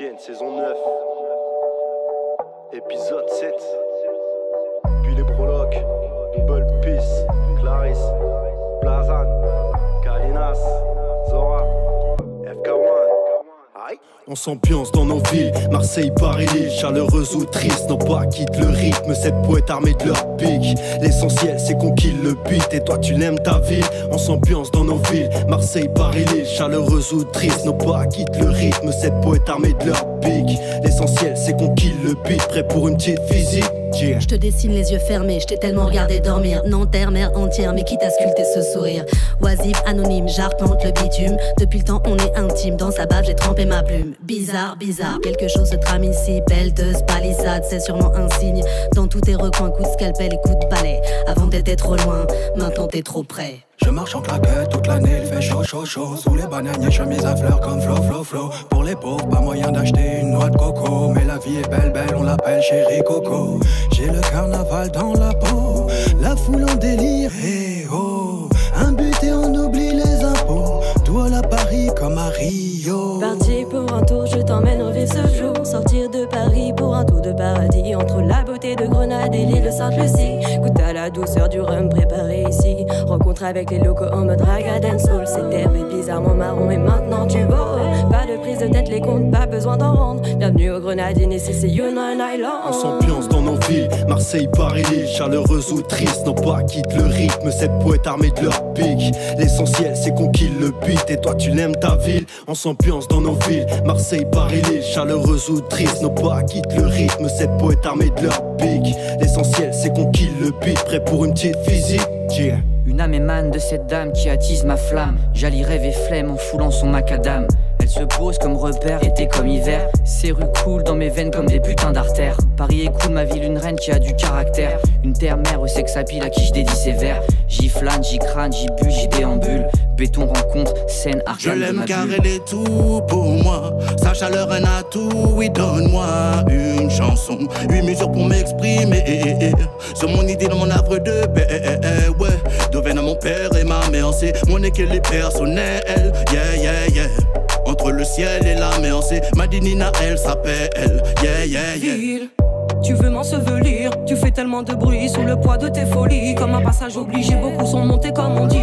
Saison 9. Épisode 7. Puis les prologues. Double Peace, Clarisse, Blazan, Kalinas, Zora, FK1. Aïe. On s'ambiance dans nos villes, Marseille, Paris, Lille, chaleureuse ou triste, nos pas quittent le rythme, cette poète armée de leur pique. L'essentiel c'est qu'on kill le beat. Et toi tu l'aimes ta ville. On s'ambiance dans nos villes, Marseille, Paris, Lille, chaleureuse ou triste, nos pas quittent le rythme, cette poète armée de leur pique. L'essentiel c'est qu'on kill le beat, prêt pour une petite. Yeah. Je te dessine les yeux fermés, je t'ai tellement regardé dormir. Nanterre, mère entière, mais qui t'a sculpté ce sourire Oisive, anonyme, j'arpente le bitume. Depuis le temps, on est intime. Dans sa bave, j'ai trempé ma plume. Bizarre, bizarre, quelque chose se trame ici. Pelleteuse, palissade, c'est sûrement un signe. Dans tous tes recoins, coup de scalpel et coup de balai. Avant t'étais trop loin, maintenant t'es trop près. Je marche en claquette toute l'année, il fait chaud, chaud, chaud. Sous les bananiers, chemise à fleurs comme flow, flow, flow. Pour les pauvres, pas moyen d'acheter une noix de coco. Mais la vie est belle, belle, on l'appelle chérie coco. J'ai le carnaval dans la peau, la foule en délire, hey oh. Un but et on oublie les impôts. Tout à la Paris comme à Rio. Parti pour un tour, je t'emmène revivre ce jour. Sortir de Paris pour un tour de paradis. De Grenade et l'île de Sainte-Lucie. Goûte à la douceur du rhum préparé ici. Rencontre avec les locaux en mode raga soul. Est bizarrement marron et maintenant tu voles. Pas de prise de tête, les comptes, pas besoin d'en rendre. Bienvenue au Grenadines, ici c'est Union Island. On s'ambiance dans nos villes, Marseille, Paris, Lille, chaleureuse ou triste, nos pas quittent le rythme, cette poète armée de leur pique. L'essentiel c'est qu'on kill le beat et toi tu l'aimes ta ville. On s'ambiance dans nos villes, Marseille, Paris, Lille, chaleureuse ou triste, nos pas quittent le rythme, cette poète armée de leur pique. L'essentiel c'est qu'on kill le beat, prêt pour une petite physique. Yeah. Une âme émane de cette dame qui attise ma flamme. J'allie rêve et flemme en foulant son macadam. Elle se pose comme repère, été comme hiver. Ces rues coulent dans mes veines comme des putains d'artères. Paris est cool, ma ville, une reine qui a du caractère. Une terre-mère au sex appeal à qui je dédie ses vers. J'y flâne, j'y crâne, j'y bue, j'y déambule. Béton rencontre, scène, Je arcane de l'aime car elle est tout pour moi. Chaleur un atout, oui, donne-moi une chanson. Huit mesures pour m'exprimer. Sur mon idée, dans mon havre de paix. Ouais, devienne mon père et ma mère, c'est mon équilibre personnel. Yeah, yeah, yeah. Entre le ciel et la mer, c'est Madinina, elle s'appelle. Yeah, yeah, yeah. Tu veux m'ensevelir, tu fais tellement de bruit sous le poids de tes folies. Comme un passage obligé, beaucoup sont montés comme on dit.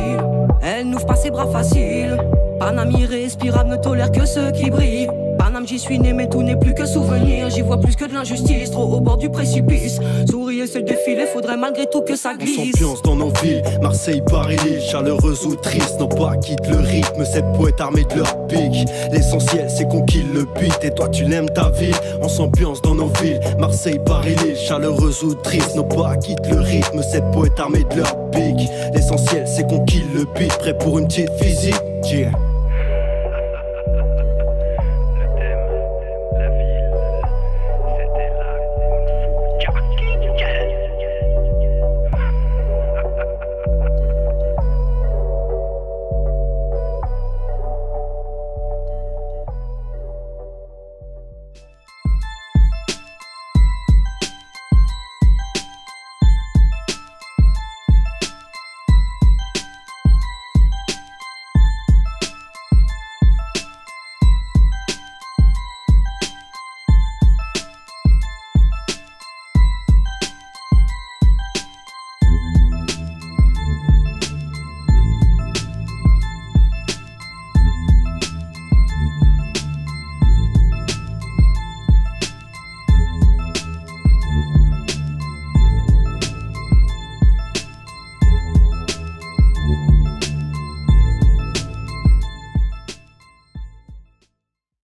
Elle n'ouvre pas ses bras faciles. Paname irrespirable ne tolère que ceux qui brillent. Paname, j'y suis né, mais tout n'est plus que souvenir. J'y vois plus que de l'injustice, trop au bord du précipice. Sourire, c'est le défilé, faudrait malgré tout que ça glisse. s'ambiance dans nos villes, Marseille, Paris, chaleureuse ou triste, nos pas quittent le rythme, cette poète armée de leur pique. L'essentiel c'est qu'on kill le beat et toi tu l'aimes ta ville. On s'ambiance dans nos villes, Marseille, Paris, chaleureuse ou triste, nos pas quittent le rythme, cette poète armée de leur pique. L'essentiel c'est qu'on kill le beat, prêt pour une petite physique. Yeah.